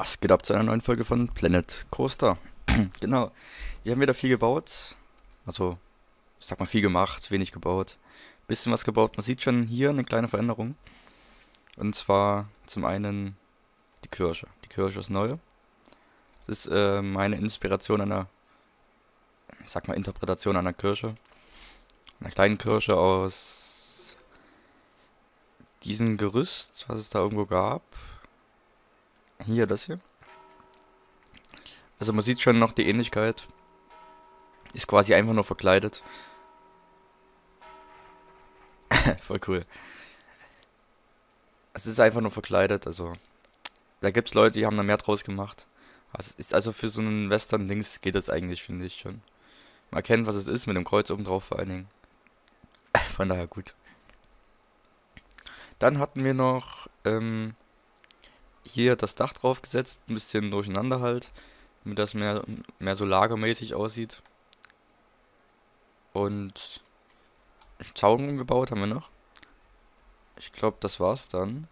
Was geht ab zu einer neuen Folge von Planet Coaster? genau. Wir haben wieder viel gebaut. Also, ich sag mal viel gemacht, wenig gebaut. Bisschen was gebaut. Man sieht schon hier eine kleine Veränderung. Und zwar zum einen die Kirche. Die Kirche ist neu. Das ist äh, meine Inspiration einer, ich sag mal Interpretation einer Kirche. Einer kleinen Kirche aus diesem Gerüst, was es da irgendwo gab. Hier, das hier. Also man sieht schon noch die Ähnlichkeit. Ist quasi einfach nur verkleidet. Voll cool. Es ist einfach nur verkleidet, also. Da gibt's Leute, die haben da mehr draus gemacht. Also, ist also für so einen Western-Dings geht das eigentlich, finde ich schon. Man erkennt, was es ist, mit dem Kreuz oben drauf vor allen Dingen. Von daher gut. Dann hatten wir noch ähm, hier das Dach drauf gesetzt, ein bisschen durcheinander halt, damit das mehr, mehr so lagermäßig aussieht. Und Zaun umgebaut haben wir noch. Ich glaube, das war's dann.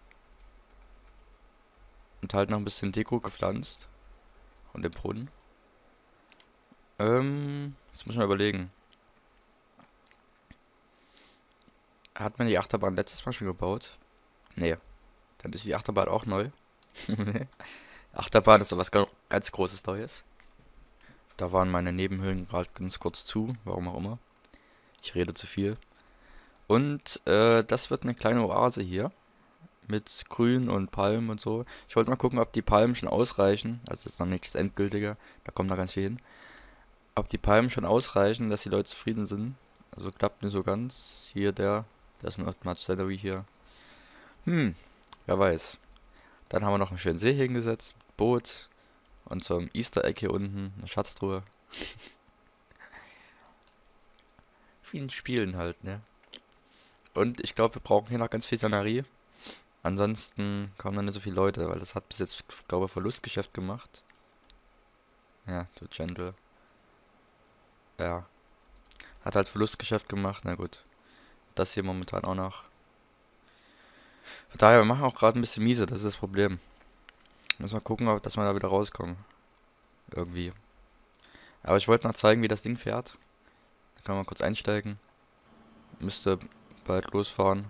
Und halt noch ein bisschen Deko gepflanzt. Und den Brunnen. Ähm, jetzt muss ich mal überlegen. Hat man die Achterbahn letztes Mal schon gebaut? Nee. Dann ist die Achterbahn auch neu. Achterbahn ist was ganz Großes Neues. Da waren meine Nebenhöhlen gerade ganz kurz zu, warum auch immer. Ich rede zu viel. Und äh, das wird eine kleine Oase hier. Mit Grün und Palmen und so. Ich wollte mal gucken, ob die Palmen schon ausreichen. Also das ist noch nicht das Endgültige. Da kommt noch ganz viel hin. Ob die Palmen schon ausreichen, dass die Leute zufrieden sind. Also klappt nicht so ganz. Hier der. Der ist ein Much Scenery hier. Hm, wer weiß. Dann haben wir noch einen schönen See hingesetzt, Boot und so ein Easter Egg hier unten, eine Schatztruhe. Wie in Spielen halt, ne? Und ich glaube, wir brauchen hier noch ganz viel Szenerie. Ansonsten kommen dann nicht so viele Leute, weil das hat bis jetzt, glaube ich, Verlustgeschäft gemacht. Ja, du Gentle. Ja. Hat halt Verlustgeschäft gemacht, na gut. Das hier momentan auch noch. Von daher, wir machen auch gerade ein bisschen miese, das ist das Problem. Müssen wir gucken, ob, dass wir da wieder rauskommen. Irgendwie. Aber ich wollte noch zeigen, wie das Ding fährt. Da kann man kurz einsteigen. Müsste bald losfahren.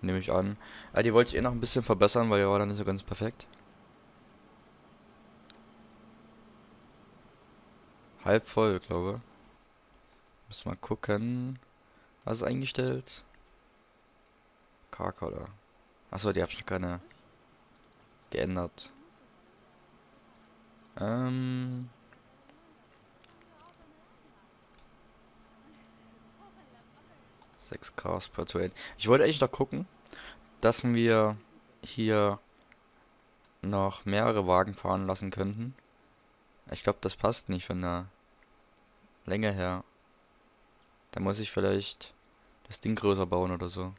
Nehme ich an. Ah, die wollte ich eh noch ein bisschen verbessern, weil die war dann nicht so ganz perfekt. Halb voll, glaube ich. Müssen wir gucken. Was ist eingestellt? Car-Color. Achso, die habe ich noch keine geändert. Ähm. Sechs Cars per Train. Ich wollte eigentlich noch gucken, dass wir hier noch mehrere Wagen fahren lassen könnten. Ich glaube, das passt nicht von der Länge her. Da muss ich vielleicht das Ding größer bauen oder so.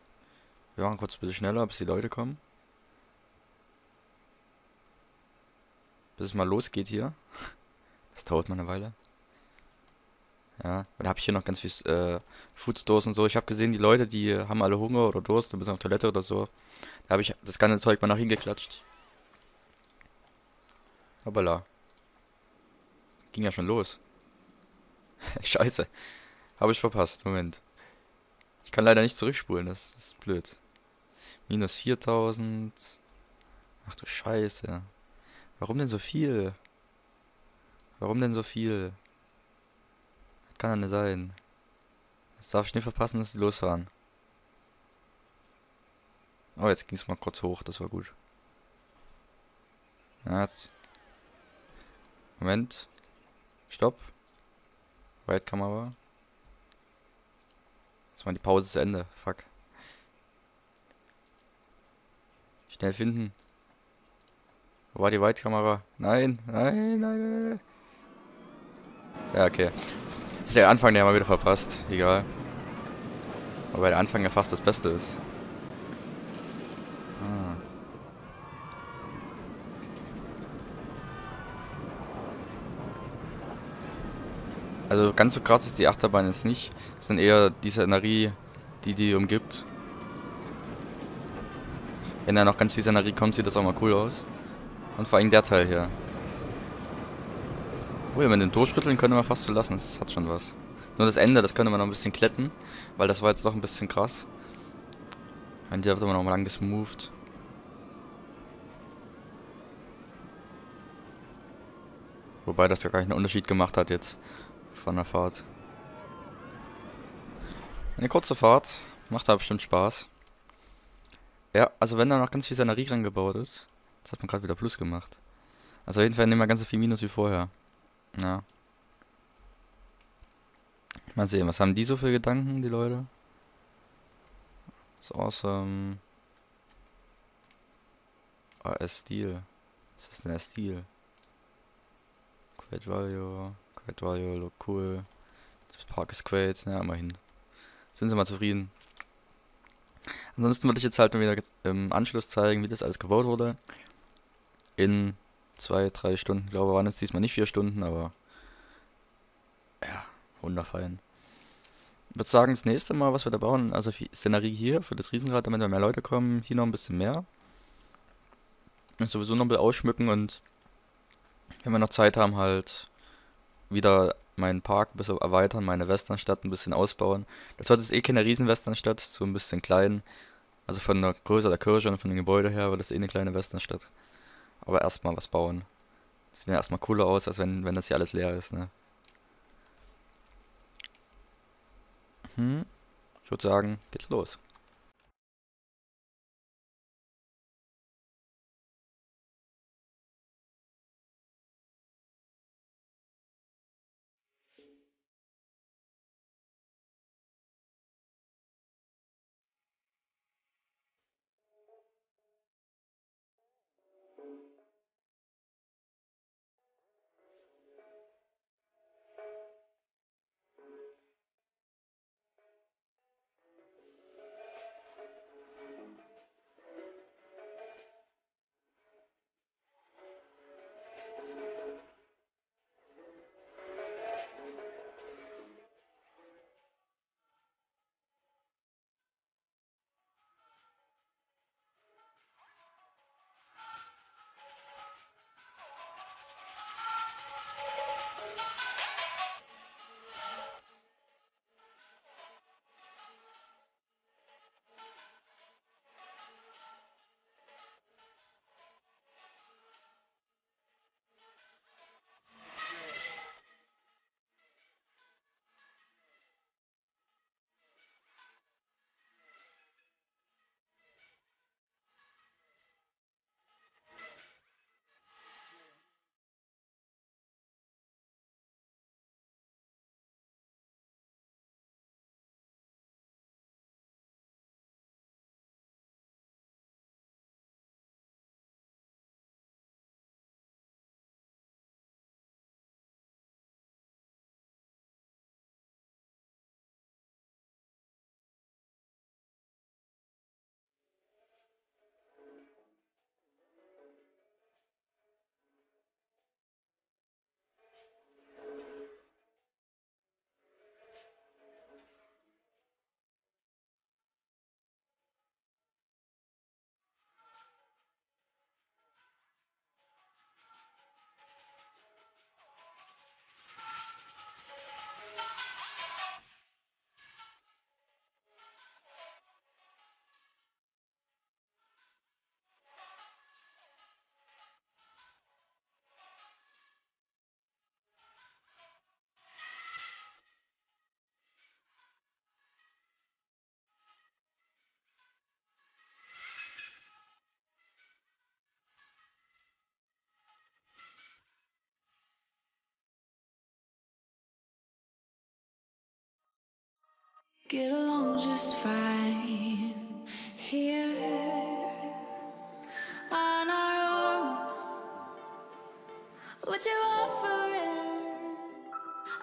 Wir machen kurz ein bisschen schneller, bis die Leute kommen. Bis es mal losgeht hier. Das dauert mal eine Weile. Ja, dann habe ich hier noch ganz viel äh, Foodstores und so. Ich habe gesehen, die Leute, die haben alle Hunger oder Durst und müssen auf Toilette oder so. Da habe ich das ganze Zeug mal nach hingeklatscht. Hoppala. Ging ja schon los. Scheiße. Habe ich verpasst. Moment. Ich kann leider nicht zurückspulen, das ist blöd. Minus 4000. Ach du Scheiße. Warum denn so viel? Warum denn so viel? Das kann ja nicht sein. Das darf ich nicht verpassen, dass sie losfahren. Oh, jetzt ging es mal kurz hoch, das war gut. Ja, jetzt. Moment. Stopp. Weitkamera. Jetzt mal die Pause zu Ende. Fuck. Schnell finden. Wo war die Weitkamera? Nein, nein, nein, nein. Ja, okay. Der Anfang, den haben wir wieder verpasst. Egal. Wobei der Anfang ja fast das Beste ist. Ah. Also ganz so krass ist die Achterbahn jetzt nicht. Es sind eher die Szenerie, die die umgibt. Wenn da noch ganz viel Szenerie kommt, sieht das auch mal cool aus. Und vor allem der Teil hier. Oh, wenn wir den durchrütteln, könnte man fast so lassen. Das hat schon was. Nur das Ende, das könnte man noch ein bisschen kletten. Weil das war jetzt doch ein bisschen krass. Und hier wird aber noch mal lang gesmoothed. Wobei das ja gar keinen Unterschied gemacht hat jetzt von der Fahrt. Eine kurze Fahrt. Macht aber bestimmt Spaß. Ja, also wenn da noch ganz viel Szenerie dran gebaut ist. Das hat man gerade wieder Plus gemacht. Also auf jeden Fall nehmen wir ganz so viel Minus wie vorher. Ja. Mal sehen, was haben die so für Gedanken, die Leute? So awesome. Ah, S-Stil. Was ist denn S-Stil? Great Value. Great Value, look cool. Das Park ist great. Ja, immerhin. Sind sie mal zufrieden. Ansonsten würde ich jetzt halt mal wieder im Anschluss zeigen, wie das alles gebaut wurde. In zwei, drei Stunden, ich glaube, waren es diesmal nicht vier Stunden, aber ja, wunderfein. Ich würde sagen, das nächste Mal, was wir da bauen, also Szenerie hier für das Riesenrad, damit da mehr Leute kommen, hier noch ein bisschen mehr. Und sowieso noch ein bisschen ausschmücken und wenn wir noch Zeit haben, halt wieder meinen Park ein bisschen erweitern, meine Westernstadt ein bisschen ausbauen. Das wird jetzt eh keine riesen Westernstadt, so ein bisschen klein. Also von der Größe der Kirche und von den Gebäuden her wird das eh eine kleine Westernstadt. Aber erstmal was bauen. Sieht ja erstmal cooler aus, als wenn, wenn das hier alles leer ist, ne? Hm. Ich würde sagen, geht's los. Get along just fine here on our own. What you offering?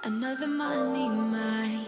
Another money mind.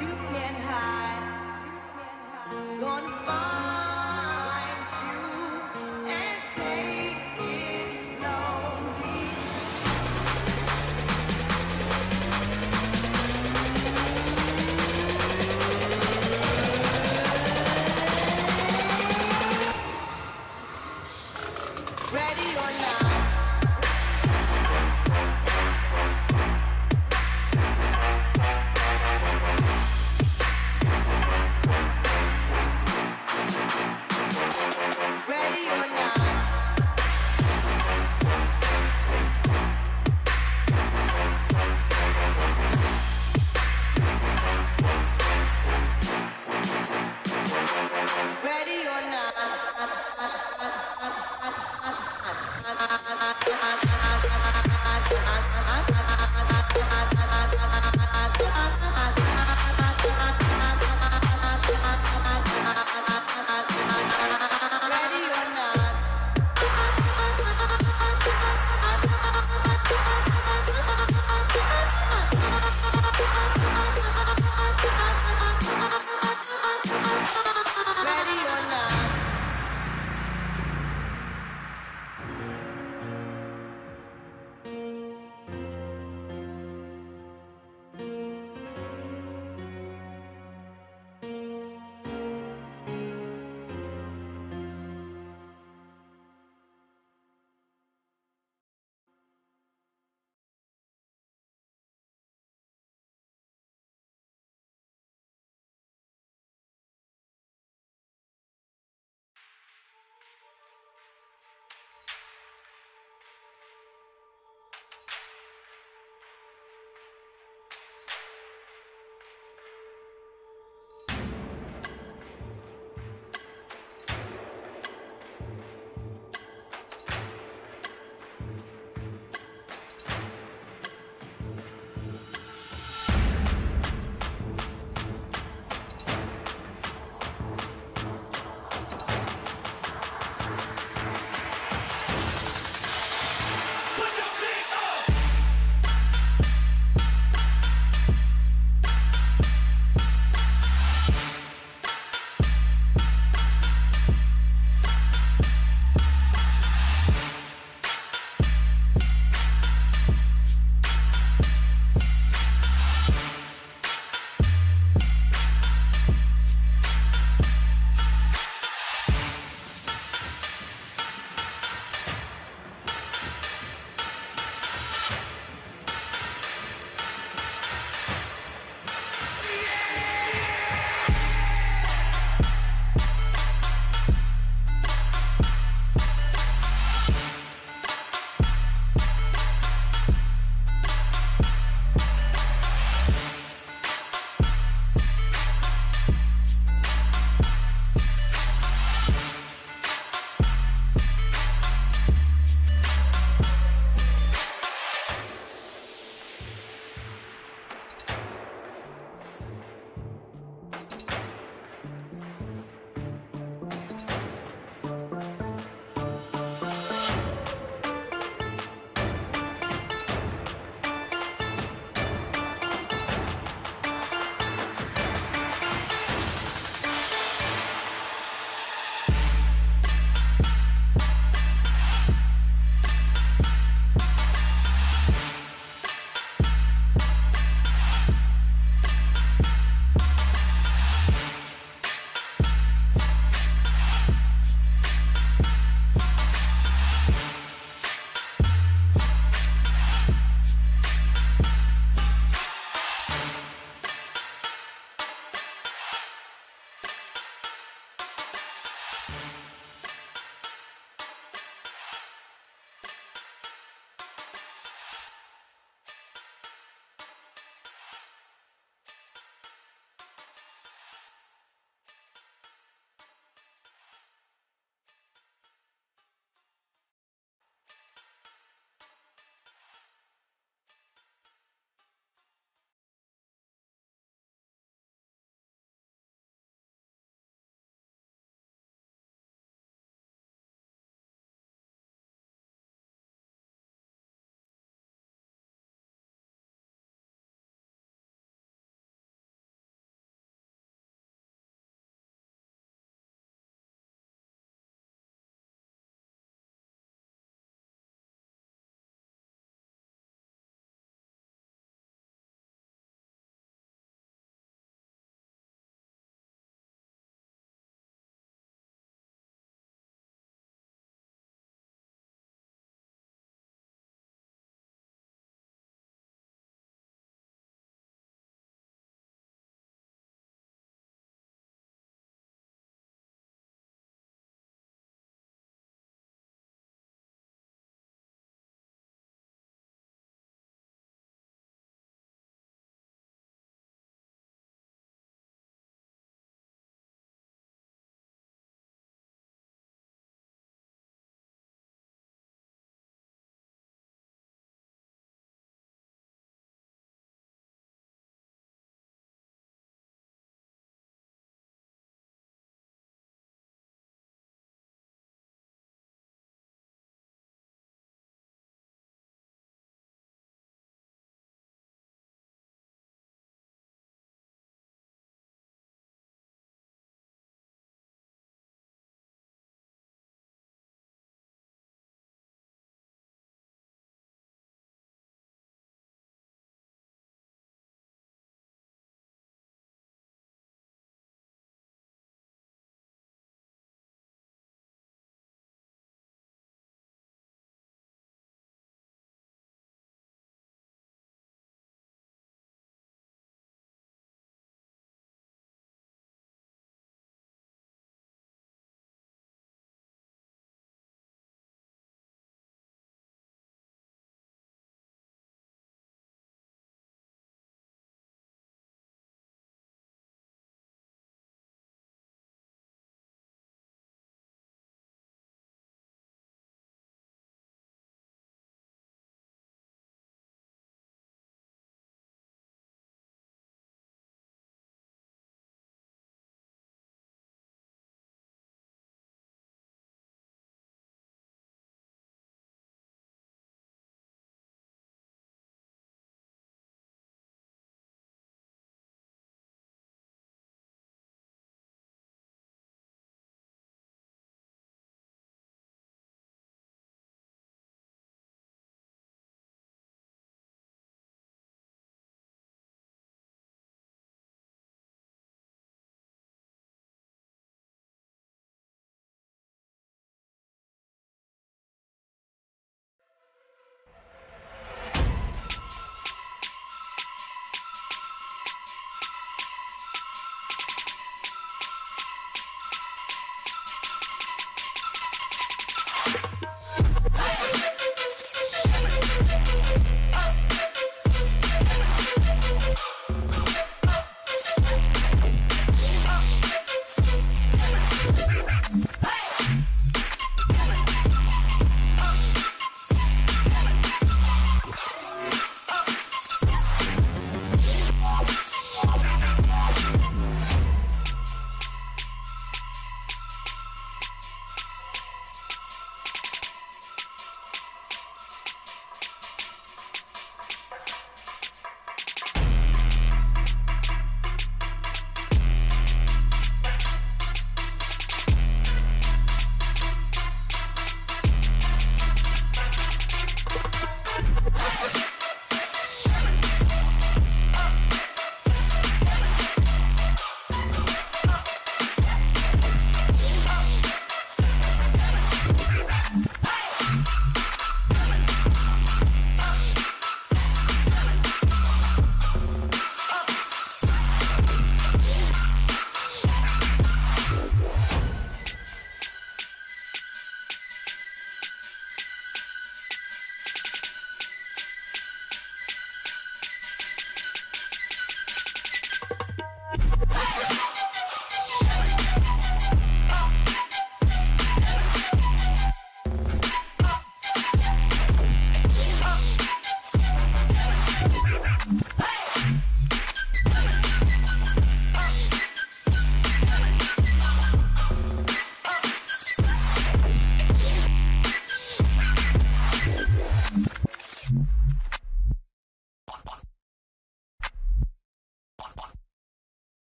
you can't hide.